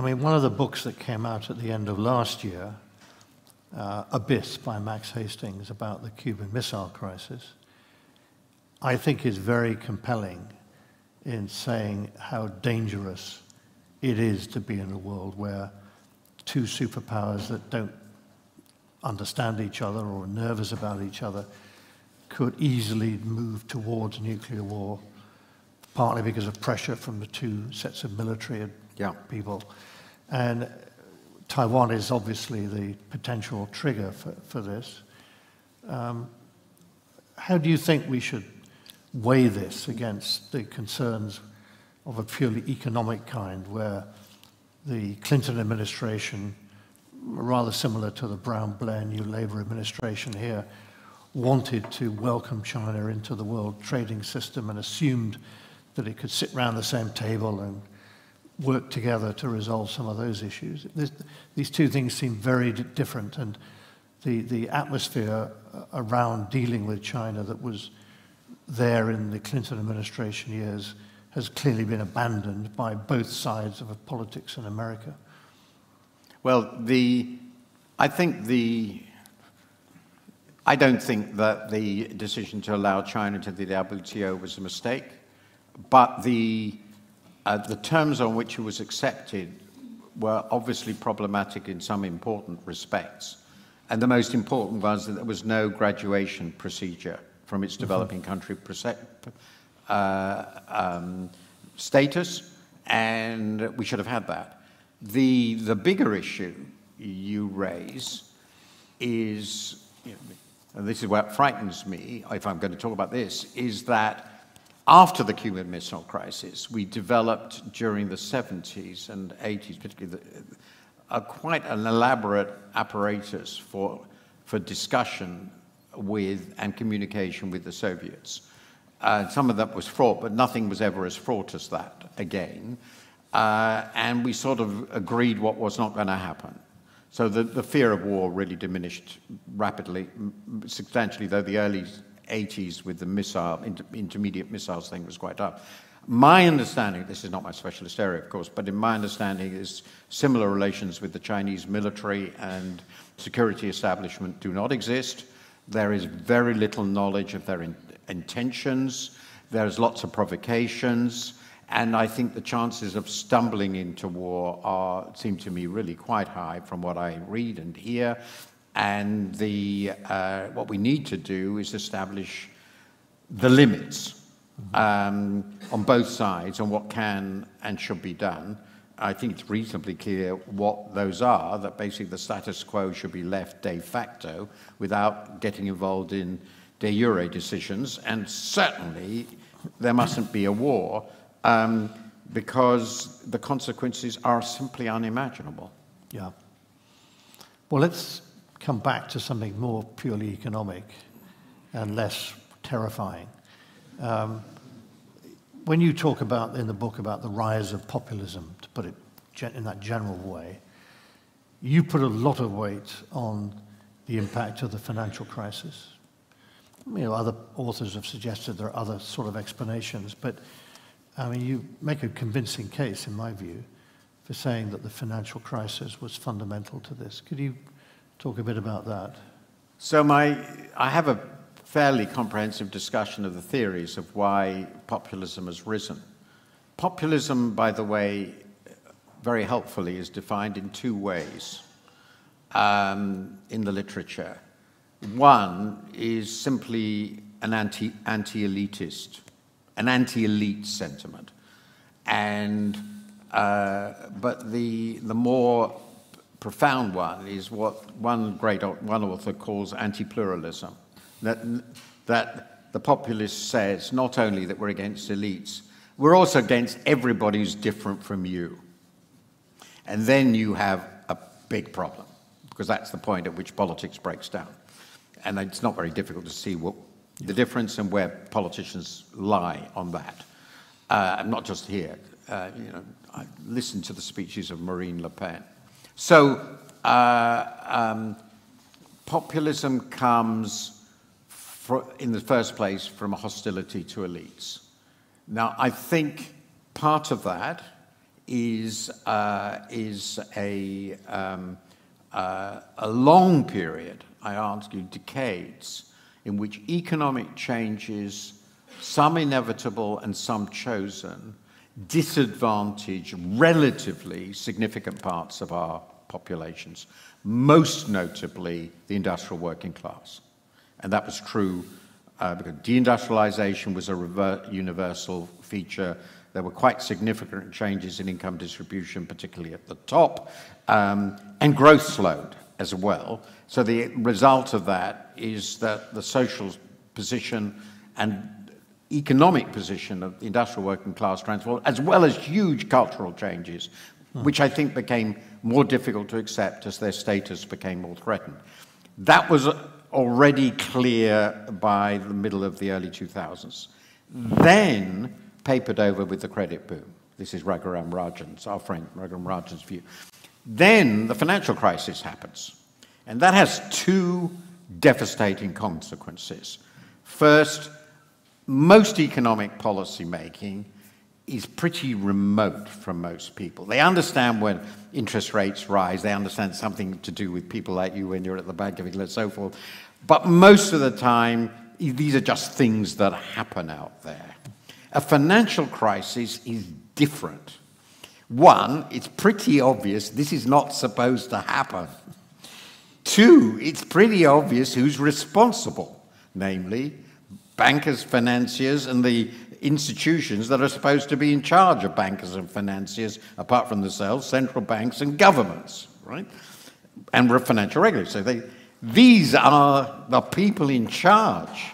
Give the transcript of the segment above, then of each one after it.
I mean, one of the books that came out at the end of last year, uh, Abyss by Max Hastings about the Cuban Missile Crisis, I think is very compelling in saying how dangerous it is to be in a world where two superpowers that don't understand each other or are nervous about each other could easily move towards nuclear war, partly because of pressure from the two sets of military yeah. people. And Taiwan is obviously the potential trigger for, for this. Um, how do you think we should weigh this against the concerns of a purely economic kind, where the Clinton administration, rather similar to the Brown Blair New Labour administration here, wanted to welcome China into the world trading system and assumed that it could sit around the same table and work together to resolve some of those issues. This, these two things seem very different, and the, the atmosphere uh, around dealing with China that was there in the Clinton administration years has clearly been abandoned by both sides of politics in America. Well, the, I think the, I don't think that the decision to allow China to the WTO was a mistake, but the, uh, the terms on which it was accepted were obviously problematic in some important respects. And the most important was that there was no graduation procedure from its mm-hmm. developing country uh, um, status, and we should have had that. The, the bigger issue you raise is, you know, and this is what frightens me, if I'm going to talk about this, is that after the Cuban Missile Crisis, we developed during the 70s and 80s, particularly, the, a, quite an elaborate apparatus for, for discussion with and communication with the Soviets. Uh, some of that was fraught, but nothing was ever as fraught as that again. Uh, and we sort of agreed what was not going to happen. So the, the fear of war really diminished rapidly, substantially, though the early 80s with the missile, inter, intermediate missiles thing was quite tough. My understanding, this is not my specialist area, of course, but in my understanding is similar relations with the Chinese military and security establishment do not exist. There is very little knowledge of their in intentions. There's lots of provocations. And I think the chances of stumbling into war are, seem to me really quite high from what I read and hear. And the, uh, what we need to do is establish the limits um, on both sides on what can and should be done. I think it's reasonably clear what those are, that basically the status quo should be left de facto without getting involved in de jure decisions, and certainly there mustn't be a war um, because the consequences are simply unimaginable. Yeah. Well, let's come back to something more purely economic and less terrifying. Um, when you talk about in the book about the rise of populism, to put it in that general way, you put a lot of weight on the impact of the financial crisis. You know, other authors have suggested there are other sort of explanations, but I mean, you make a convincing case, in my view, for saying that the financial crisis was fundamental to this. Could you talk a bit about that? So my, I have a fairly comprehensive discussion of the theories of why populism has risen. Populism, by the way, very helpfully is defined in two ways um, in the literature. One is simply an anti, anti-elitist, an anti-elite sentiment. And, uh, but the, the more profound one is what one great one author calls anti-pluralism that, that the populist says not only that we're against elites, we're also against everybody who's different from you. And then you have a big problem, because that's the point at which politics breaks down. And it's not very difficult to see what the difference and where politicians lie on that. Uh, not just here. Uh, you know, I listened to the speeches of Marine Le Pen. So uh, um, populism comes in the first place from a hostility to elites. Now, I think part of that is, uh, is a, um, uh, a long period, I you, decades, in which economic changes, some inevitable and some chosen, disadvantage relatively significant parts of our populations, most notably the industrial working class. And that was true uh, because deindustrialization was a universal feature. There were quite significant changes in income distribution, particularly at the top, um, and growth slowed as well. So the result of that is that the social position and economic position of the industrial working class transformed, as well as huge cultural changes, hmm. which I think became more difficult to accept as their status became more threatened. That was already clear by the middle of the early 2000s. Then papered over with the credit boom. This is Raghuram Rajan's, our friend Raghuram Rajan's view. Then the financial crisis happens. And that has two devastating consequences. First, most economic policy making is pretty remote from most people. They understand when interest rates rise, they understand something to do with people like you when you're at the Bank of England and so forth. But most of the time, these are just things that happen out there. A financial crisis is different. One, it's pretty obvious this is not supposed to happen. Two, it's pretty obvious who's responsible, namely bankers, financiers, and the institutions that are supposed to be in charge of bankers and financiers, apart from themselves, central banks and governments, right? And financial regulators. So they, these are the people in charge.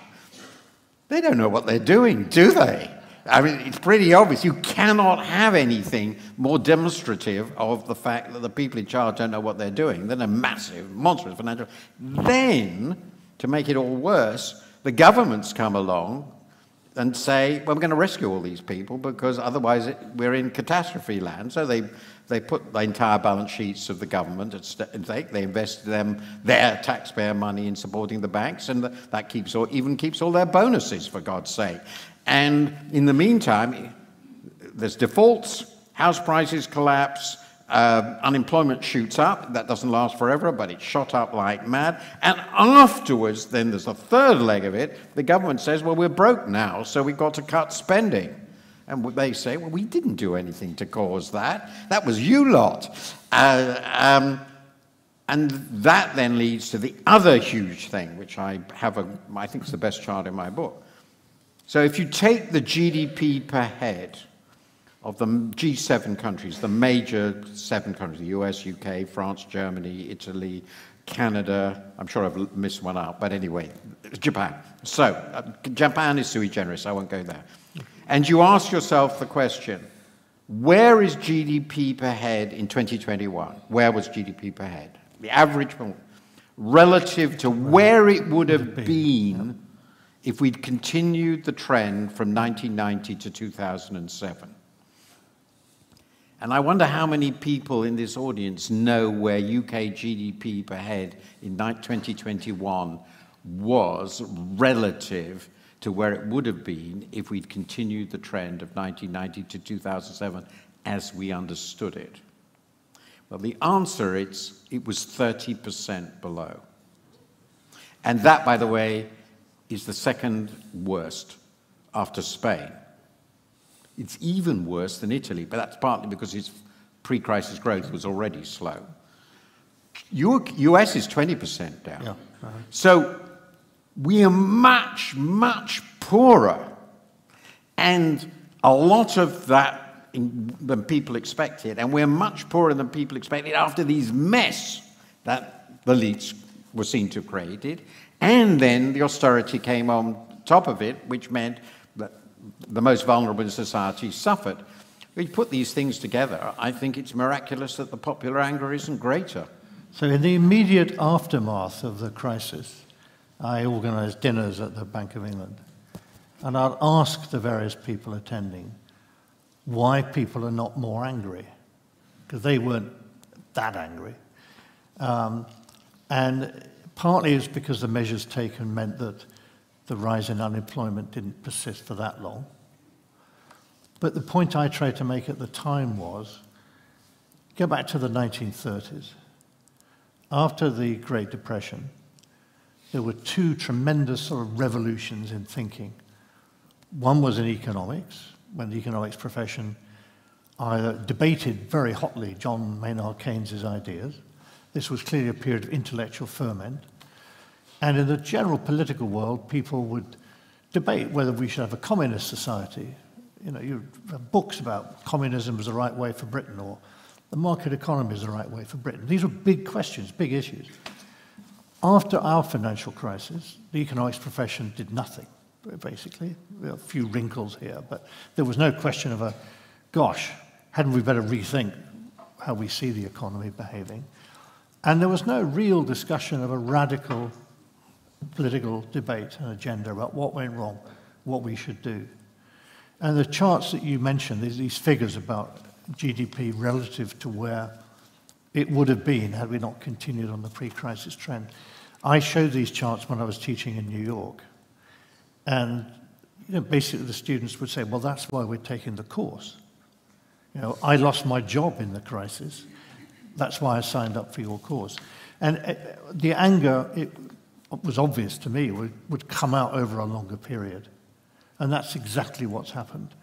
They don't know what they're doing, do they? I mean, it's pretty obvious. You cannot have anything more demonstrative of the fact that the people in charge don't know what they're doing than a massive, monstrous financial. Then, to make it all worse, the governments come along and say, well, we're going to rescue all these people because otherwise it, we're in catastrophe land. So they, they put the entire balance sheets of the government at stake. They invest them, their taxpayer money in supporting the banks, and that keeps all, even keeps all their bonuses, for God's sake. And in the meantime, there's defaults, house prices collapse, uh, unemployment shoots up. That doesn't last forever, but it shot up like mad. And afterwards, then there's a third leg of it. The government says, well, we're broke now, so we've got to cut spending. And they say, well, we didn't do anything to cause that. That was you lot. Uh, um, and that then leads to the other huge thing, which I have, a, I think is the best chart in my book. So if you take the GDP per head of the G7 countries, the major seven countries, the US, UK, France, Germany, Italy, Canada, I'm sure I've missed one out, but anyway, Japan. So, uh, Japan is sui generis, I won't go there. And you ask yourself the question, where is GDP per head in 2021? Where was GDP per head? The average relative to where it would have been if we'd continued the trend from 1990 to 2007. And I wonder how many people in this audience know where UK GDP per head in 2021 was relative to where it would have been if we'd continued the trend of 1990 to 2007 as we understood it. Well, the answer is it was 30% below. And that, by the way, is the second worst after Spain. It's even worse than Italy, but that's partly because its pre crisis growth was already slow. US is 20% down. Yeah. Uh-huh. So we are much, much poorer. And a lot of that in, than people expected. And we're much poorer than people expected after these mess that the elites were seen to have created. And then the austerity came on top of it, which meant the most vulnerable in society suffered. We put these things together, I think it's miraculous that the popular anger isn't greater. So, in the immediate aftermath of the crisis, I organised dinners at the Bank of England. And I'd ask the various people attending why people are not more angry, because they weren't that angry. Um, and partly it's because the measures taken meant that the rise in unemployment didn't persist for that long. But the point I tried to make at the time was Go back to the 1930s. After the Great Depression, there were two tremendous sort of revolutions in thinking. One was in economics, when the economics profession either debated very hotly John Maynard Keynes' ideas. This was clearly a period of intellectual ferment. And in the general political world, people would debate whether we should have a communist society. You know, you have books about communism is the right way for Britain or the market economy is the right way for Britain. These were big questions, big issues. After our financial crisis, the economics profession did nothing, basically. There are a few wrinkles here, but there was no question of a, gosh, hadn't we better rethink how we see the economy behaving? And there was no real discussion of a radical political debate and agenda about what went wrong, what we should do. And the charts that you mentioned, these, figures about GDP relative to where it would have been had we not continued on the pre-crisis trend. I showed these charts when I was teaching in New York. And you know, basically the students would say, well, that's why we're taking the course. You know, I lost my job in the crisis. That's why I signed up for your course. And uh, the anger, it was obvious to me, would, would come out over a longer period. And that's exactly what's happened.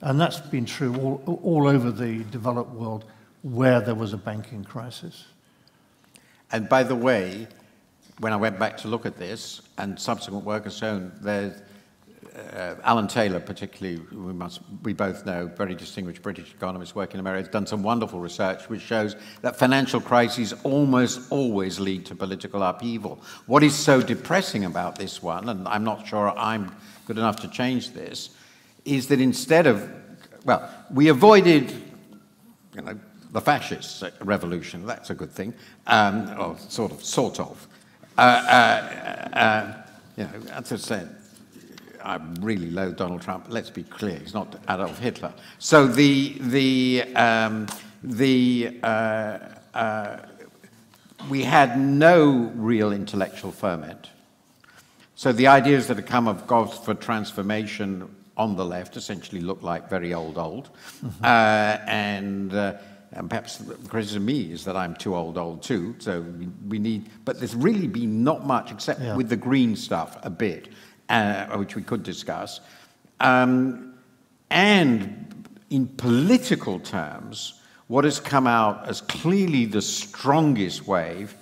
And that's been true all, all over the developed world where there was a banking crisis. And by the way, when I went back to look at this, and subsequent work has shown there's uh, Alan Taylor, particularly, we, must, we both know, very distinguished British economist working in America, has done some wonderful research which shows that financial crises almost always lead to political upheaval. What is so depressing about this one, and I'm not sure I'm good enough to change this, is that instead of, well, we avoided, you know, the fascist revolution, that's a good thing, um, or sort of, sort of. Uh, uh, uh, you know, as I said, I really loathe Donald Trump. Let's be clear, he's not Adolf Hitler. So the, the, um, the, uh, uh, we had no real intellectual ferment. So the ideas that have come of Gosford transformation on the left essentially look like very old, old. Mm -hmm. uh, and, uh, and perhaps the criticism of me is that I'm too old, old too. So we, we need, but there's really been not much except yeah. with the green stuff a bit uh, which we could discuss. Um, and in political terms, what has come out as clearly the strongest wave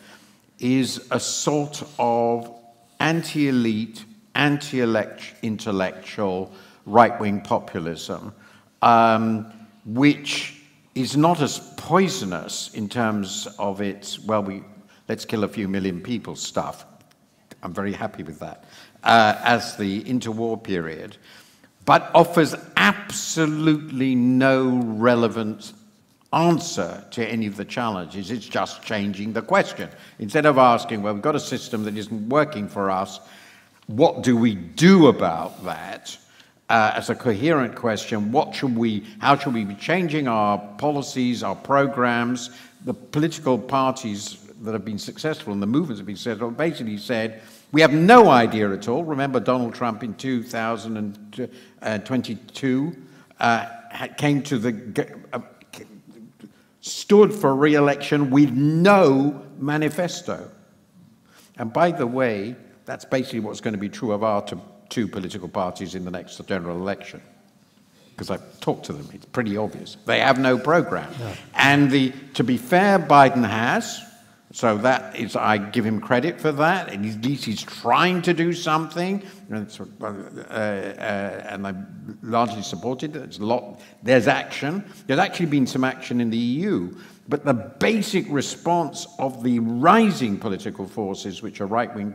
is a sort of anti elite, anti intellectual right wing populism, um, which is not as poisonous in terms of its, well, we, let's kill a few million people stuff. I'm very happy with that uh, as the interwar period, but offers absolutely no relevant answer to any of the challenges. It's just changing the question. Instead of asking, well, we've got a system that isn't working for us, what do we do about that? Uh, as a coherent question, what should we, how should we be changing our policies, our programs? The political parties that have been successful and the movements have been successful basically said, we have no idea at all. Remember, Donald Trump in 2022 uh, came to the uh, stood for re-election with no manifesto. And by the way, that's basically what's going to be true of our two political parties in the next general election. Because I've talked to them, it's pretty obvious. They have no program. Yeah. And the, to be fair, Biden has. So that is, I give him credit for that. At least he's trying to do something, and, uh, uh, and I largely supported it. There's a lot. There's action. There's actually been some action in the EU, but the basic response of the rising political forces, which are right-wing,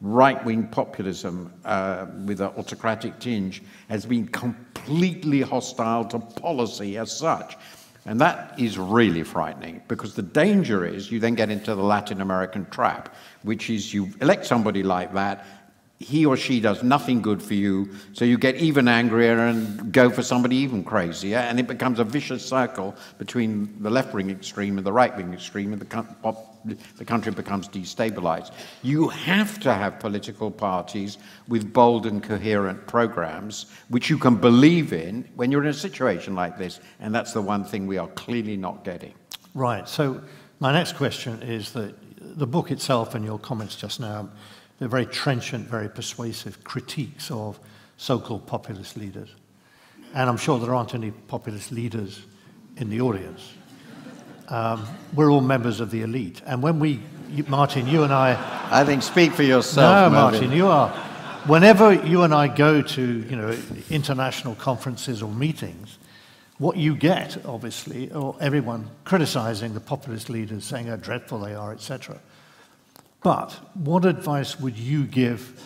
right-wing populism uh, with an autocratic tinge, has been completely hostile to policy as such. And that is really frightening because the danger is you then get into the Latin American trap, which is you elect somebody like that, he or she does nothing good for you, so you get even angrier and go for somebody even crazier, and it becomes a vicious circle between the left wing extreme and the right wing extreme, and the, the country becomes destabilized. You have to have political parties with bold and coherent programs, which you can believe in when you're in a situation like this, and that's the one thing we are clearly not getting. Right. So my next question is that the book itself and your comments just now, they're very trenchant, very persuasive critiques of so-called populist leaders. And I'm sure there aren't any populist leaders in the audience. Um, we're all members of the elite. And when we, Martin, you and I... I think speak for yourself, No, Martin, you are. Whenever you and I go to, you know, international conferences or meetings, what you get, obviously, or everyone criticizing the populist leaders, saying how dreadful they are, etc. But what advice would you give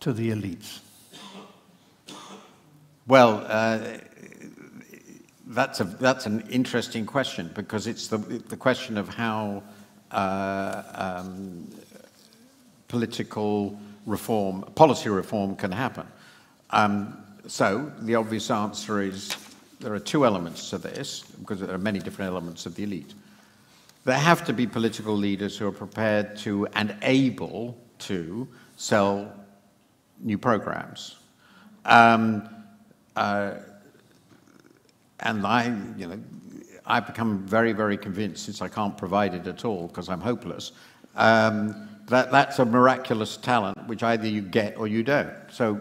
to the elites? Well, uh, that's, a, that's an interesting question because it's the, the question of how uh, um, political reform, policy reform can happen. Um, so the obvious answer is there are two elements to this, because there are many different elements of the elite. There have to be political leaders who are prepared to and able to sell new programs. Um, uh, and I, you know, I've become very, very convinced, since I can't provide it at all because I'm hopeless, um, that that's a miraculous talent which either you get or you don't. So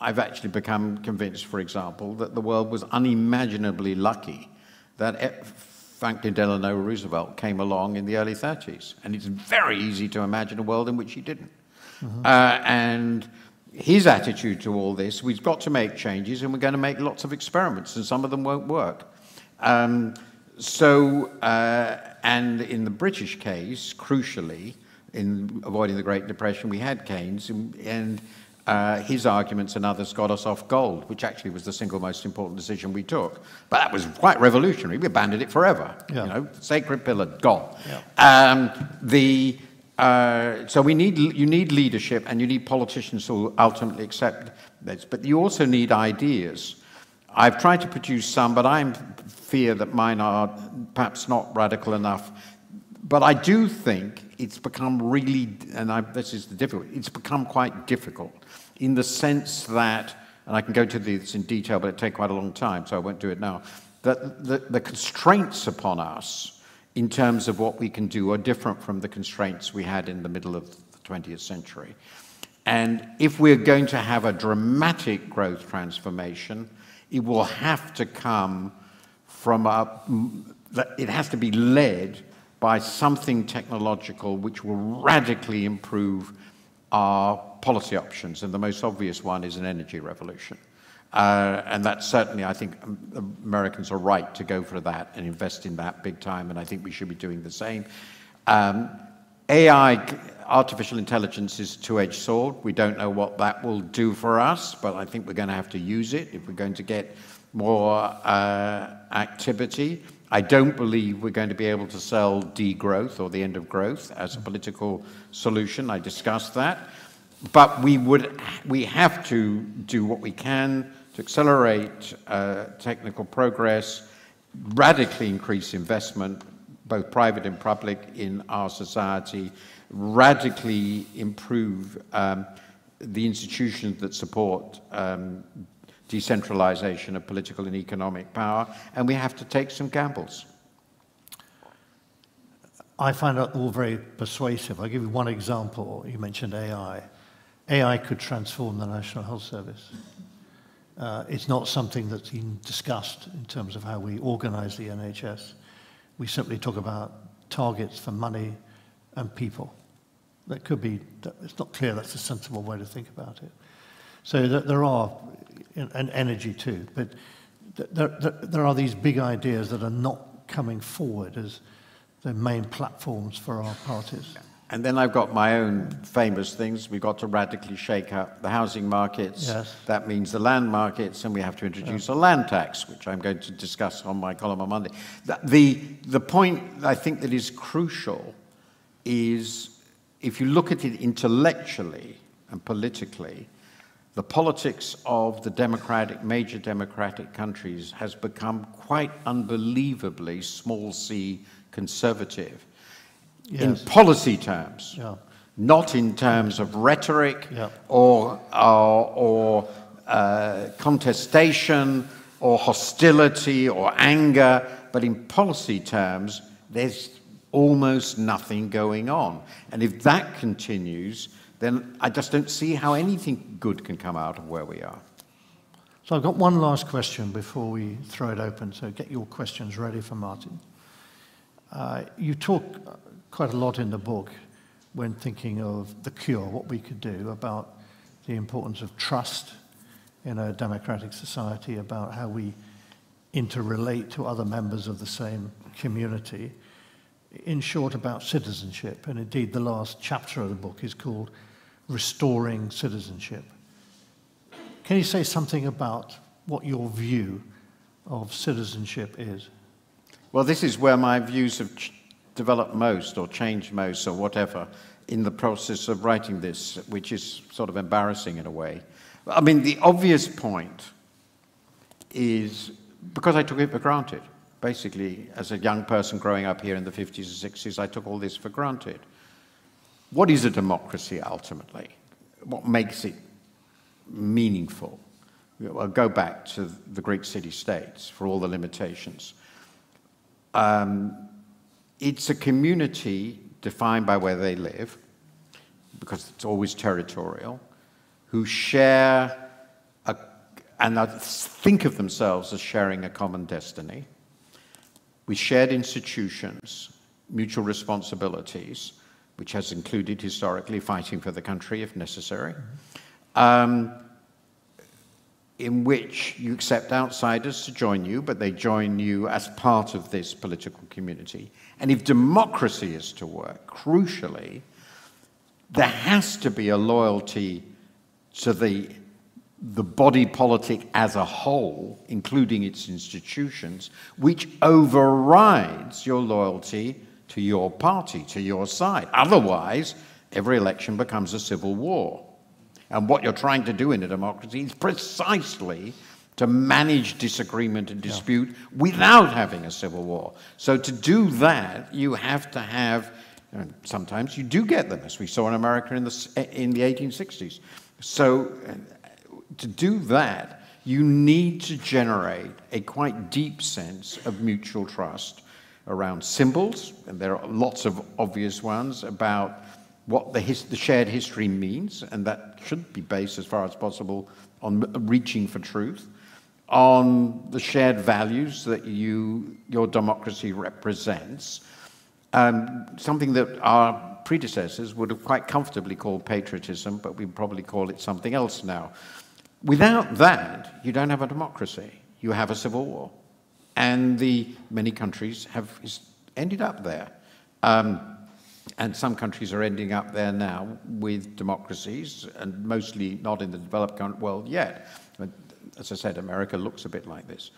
I've actually become convinced, for example, that the world was unimaginably lucky that Franklin Delano Roosevelt came along in the early 30s. And it's very easy to imagine a world in which he didn't. Mm -hmm. uh, and his attitude to all this, we've got to make changes and we're going to make lots of experiments, and some of them won't work. Um, so, uh, and in the British case, crucially, in avoiding the Great Depression, we had Keynes, and, and uh, his arguments and others got us off gold, which actually was the single most important decision we took. But that was quite revolutionary. We abandoned it forever. Yeah. You know, sacred pillar, gone. Yeah. Um, the, uh, so we need, you need leadership and you need politicians who ultimately accept this. But you also need ideas. I've tried to produce some, but I fear that mine are perhaps not radical enough. But I do think it's become really, and I, this is the difficult, it's become quite difficult in the sense that, and I can go to this in detail, but it'd take quite a long time, so I won't do it now, that the, the constraints upon us in terms of what we can do are different from the constraints we had in the middle of the 20th century. And if we're going to have a dramatic growth transformation, it will have to come from a, it has to be led by something technological which will radically improve our policy options, and the most obvious one is an energy revolution. Uh, and that's certainly, I think Americans are right to go for that and invest in that big time, and I think we should be doing the same. Um, AI, artificial intelligence, is a two-edged sword. We don't know what that will do for us, but I think we're going to have to use it if we're going to get more uh, activity. I don't believe we're going to be able to sell degrowth or the end of growth as a political solution. I discussed that. But we, would, we have to do what we can to accelerate uh, technical progress, radically increase investment, both private and public, in our society, radically improve um, the institutions that support um, decentralization of political and economic power, and we have to take some gambles. I find that all very persuasive. I'll give you one example. You mentioned AI. AI could transform the National Health Service. Uh, it's not something that's been discussed in terms of how we organize the NHS. We simply talk about targets for money and people. That could be, it's not clear that's a sensible way to think about it. So there are and energy too. But there, there, there are these big ideas that are not coming forward as the main platforms for our parties. And then I've got my own famous things. We've got to radically shake up the housing markets. Yes. That means the land markets, and we have to introduce yeah. a land tax, which I'm going to discuss on my column on Monday. The, the point I think that is crucial is if you look at it intellectually and politically, the politics of the democratic, major democratic countries has become quite unbelievably small c conservative yes. in policy terms, yeah. not in terms of rhetoric yeah. or, or, or uh, contestation or hostility or anger, but in policy terms, there's almost nothing going on. And if that continues, then I just don't see how anything good can come out of where we are. So I've got one last question before we throw it open, so get your questions ready for Martin. Uh, you talk quite a lot in the book when thinking of the cure, what we could do about the importance of trust in a democratic society, about how we interrelate to other members of the same community. In short, about citizenship. And indeed, the last chapter of the book is called Restoring Citizenship. Can you say something about what your view of citizenship is? Well, this is where my views have developed most, or changed most, or whatever, in the process of writing this, which is sort of embarrassing in a way. I mean, the obvious point is because I took it for granted. Basically, as a young person growing up here in the 50s and 60s, I took all this for granted. What is a democracy ultimately? What makes it meaningful? I'll go back to the Greek city states for all the limitations. Um, it's a community defined by where they live, because it's always territorial, who share a, and think of themselves as sharing a common destiny, with shared institutions, mutual responsibilities, which has included historically fighting for the country if necessary, um, in which you accept outsiders to join you, but they join you as part of this political community. And if democracy is to work, crucially, there has to be a loyalty to the, the body politic as a whole, including its institutions, which overrides your loyalty to your party, to your side. Otherwise, every election becomes a civil war. And what you're trying to do in a democracy is precisely to manage disagreement and dispute yeah. without having a civil war. So to do that, you have to have, and sometimes you do get them, as we saw in America in the, in the 1860s. So uh, to do that, you need to generate a quite deep sense of mutual trust around symbols, and there are lots of obvious ones about what the, his, the, shared history means, and that should be based as far as possible on reaching for truth, on the shared values that you, your democracy represents, um, something that our predecessors would have quite comfortably called patriotism, but we probably call it something else now. Without that, you don't have a democracy. You have a civil war. And the many countries have ended up there. Um, and some countries are ending up there now with democracies, and mostly not in the developed world yet. But as I said, America looks a bit like this.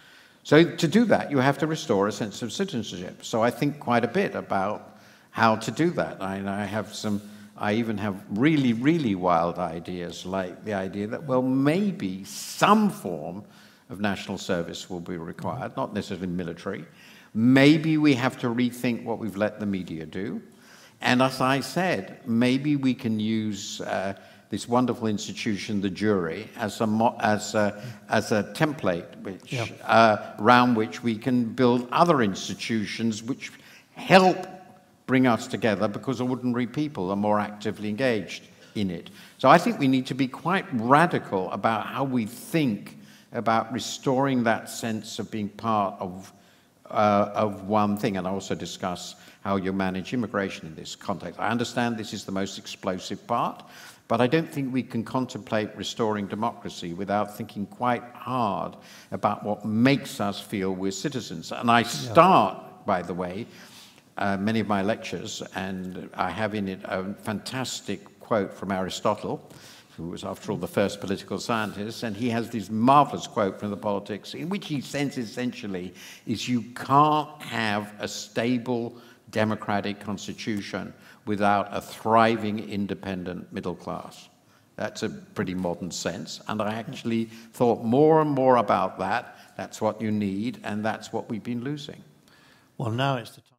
So to do that, you have to restore a sense of citizenship. So I think quite a bit about how to do that. I, I have some, I even have really, really wild ideas, like the idea that, well, maybe some form of national service will be required, not necessarily military. Maybe we have to rethink what we've let the media do. And as I said, maybe we can use uh, this wonderful institution, the jury, as a, as a, as a template which, yeah. uh, around which we can build other institutions which help bring us together because ordinary people are more actively engaged in it. So I think we need to be quite radical about how we think about restoring that sense of being part of, uh, of one thing. And I also discuss how you manage immigration in this context. I understand this is the most explosive part, but I don't think we can contemplate restoring democracy without thinking quite hard about what makes us feel we're citizens. And I start, yeah. by the way, uh, many of my lectures, and I have in it a fantastic quote from Aristotle, who was, after all, the first political scientist, and he has this marvelous quote from the politics, in which he says essentially is you can't have a stable democratic constitution without a thriving independent middle class. That's a pretty modern sense. And I actually thought more and more about that. That's what you need, and that's what we've been losing. Well, now it's the time.